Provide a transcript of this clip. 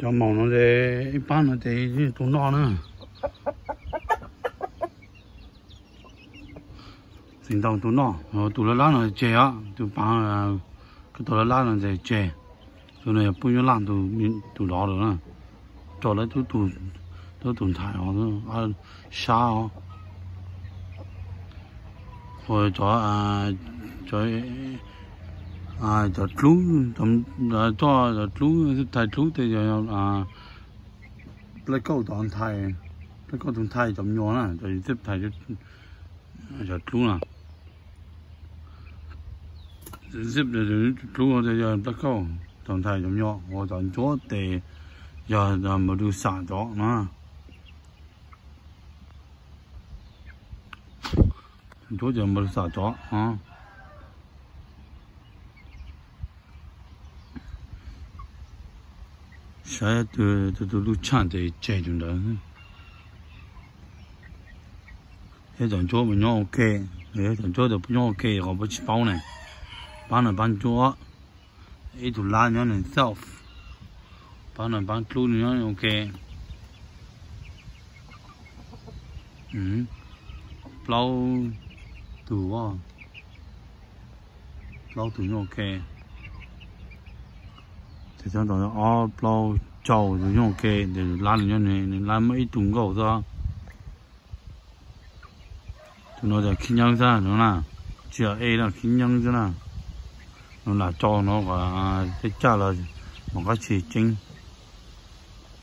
cho màu nó để ít bán nó để tụ ờ, nó nữa xin đồng tụ nó rồi tụ nó lá nó chè á. Tụ bán cái tụ nó lá nó để chè. Cho này bún nhiêu lần tụ tụ đó rồi nè cho lấy tụ tụ tụ tụ thải họ nó à xa họ rồi cho à cho à cho lú tầm cho chú lú thầy lú thì giờ à lấy câu toàn thầy, lấy câu toàn thầy tầm nhỏ nè, rồi tiếp thầy cho chú lú nè. Tiếp chú lú thì giờ lấy câu toàn thầy tầm nhỏ hoặc toàn chỗ thì giờ giờ mà đưa xả đó mà chỗ giờ mà xả chó à sẽ từ từ từ lúc chăn thì chạy chúng đó cái chọn chỗ mình nhau ok cái chọn chỗ được nhau ok họ bắt chỉ bao này bán là bán chỗ ấy tụ la nhau này self. bán là bán luôn nhau ok ừ lâu tụ à lâu tụ nhau ok thì cho đó ó bao trâu rồi nhau ok để lan nhau này lan mấy tung gầu ra tụi nó giờ kinh nhân ra nó là chỉ là A là khi nhân nó là cho nó và cái cha là một cái chỉ chính